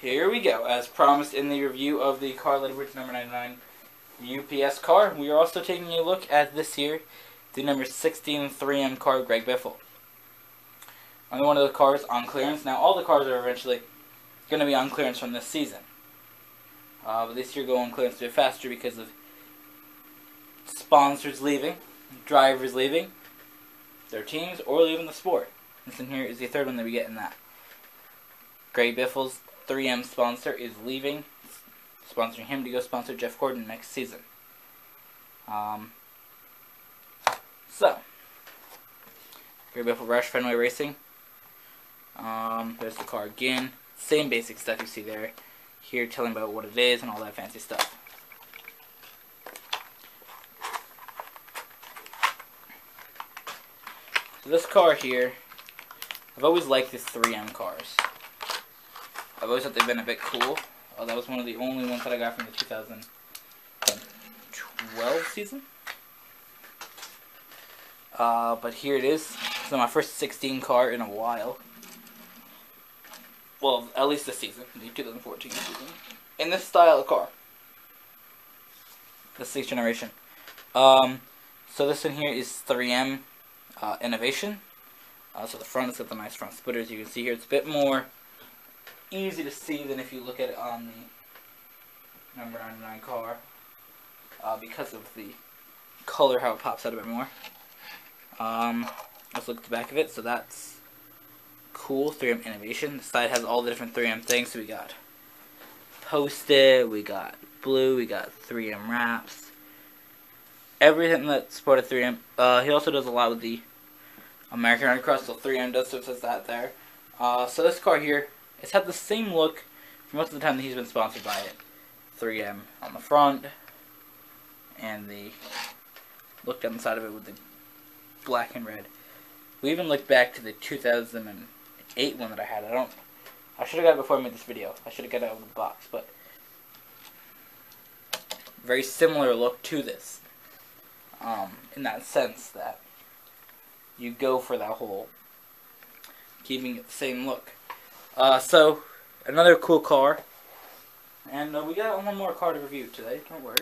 Here we go. As promised in the review of the Carl Edwards number 99 UPS car, we are also taking a look at this year, the number 16 3M car, Greg Biffle. Only one of the cars on clearance. Now, all the cars are eventually going to be on clearance from this season. Uh, but this year, go on clearance a bit faster because of sponsors leaving, drivers leaving, their teams, or leaving the sport. This in here is the third one that we get in that. Greg Biffle's 3M sponsor is leaving, sponsoring him to go sponsor Jeff Gordon next season. Um, so, Greg Biffle Roush Fenway Racing. Um, there's the car again. Same basic stuff you see there. Here telling about what it is and all that fancy stuff. So this car here, I've always liked the 3M cars. I've always thought they've been a bit cool. Oh, that was one of the only ones that I got from the 2012 season. Uh, but here it is. So my first 16 car in a while. Well, at least this season, the 2014 season. In this style of car. The 6th generation. Um, so this one here is 3M uh, Innovation. Uh, so the front has got the nice front splitters. You can see here it's a bit more easy to see than if you look at it on the number 99 car uh, because of the color, how it pops out a bit more. Um, let's look at the back of it. So that's cool, 3M Innovation. The side has all the different 3M things. So we got Post-it, we got blue, we got 3M wraps. Everything that's of 3M. Uh, he also does a lot with the American Red Cross, so 3M does stuff as that there. Uh, so this car here it's had the same look for most of the time that he's been sponsored by it. 3M on the front, and the look down the side of it with the black and red. We even looked back to the 2008 one that I had. I don't. I should have got it before I made this video. I should have got it out of the box, but very similar look to this. Um, in that sense that you go for that whole keeping it the same look. Uh, so, another cool car. And uh, we got one more car to review today, don't worry.